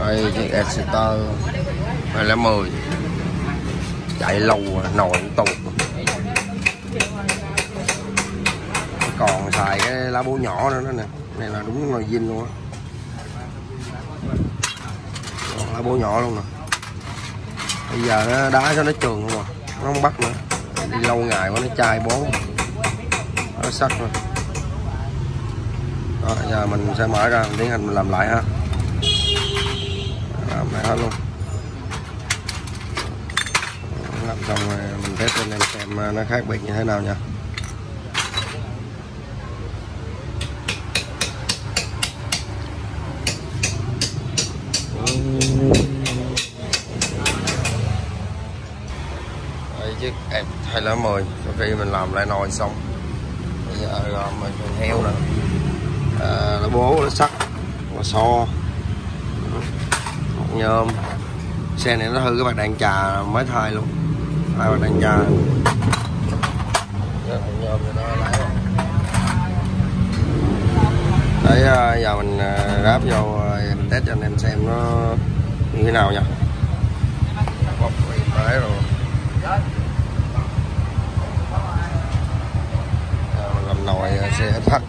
đây chiếc Exeter 210 chạy lâu à, nồi nồi tụt. Còn xài cái lá bố nhỏ nữa đó nè. Này là đúng nồi zin luôn á. Còn lá bố nhỏ luôn nè. Bây giờ nó đá cho nó trường luôn à. Nó không bắt nữa. Đi lâu ngày quá nó chai bố nó sắc rồi. Đó, giờ mình sẽ mở ra tiến hành mình làm lại ha làm lại hết luôn. Làm xong rồi mình test cho anh em xem à, nó khác biệt như thế nào nha Đây chiếc em hay là 10 sau khi mình làm lại nồi xong. Bây giờ làm mình heo nè à, nó bố nó sắt và so nhôm xe này nó hư, cái bạc đạn trà mới thay luôn. Hai bạc đạn trà đấy à, giờ mình à, ráp vô mình test cho anh em xem nó như thế nào nha. Bọc rồi mình làm nồi xe thắt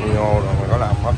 Nio rồi mà có làm hết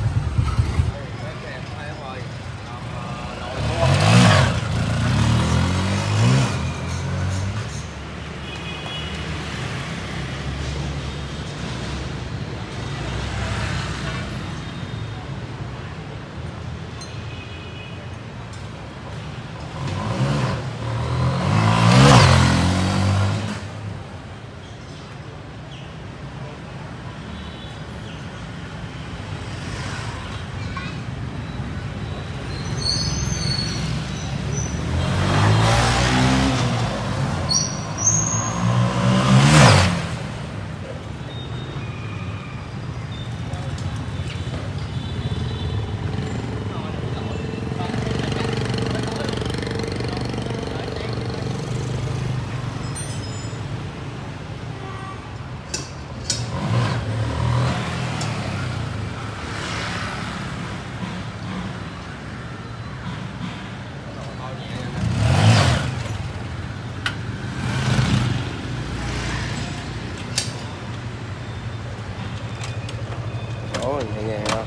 nhẹ nhàng không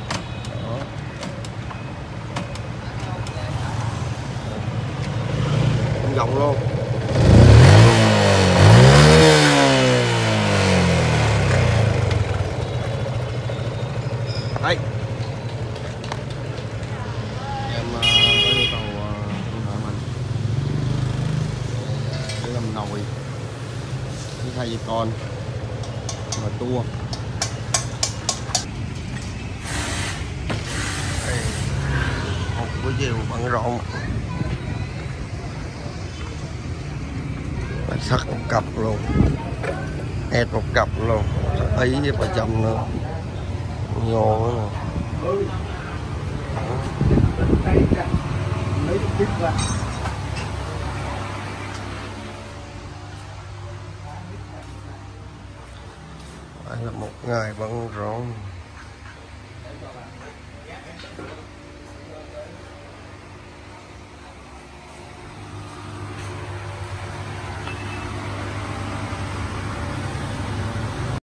đó. Không vòng luôn. Đây. Em ờ, có yêu cầu ờ, điện thoại mình. Để làm nồi. Với thay vì con. Mà tua. chiều bận rộn. Sắt một cặp luôn. Ẹt một cặp luôn. Ấy với bà chồng nữa. Nhô nữa Đây là một ngày bận rộn.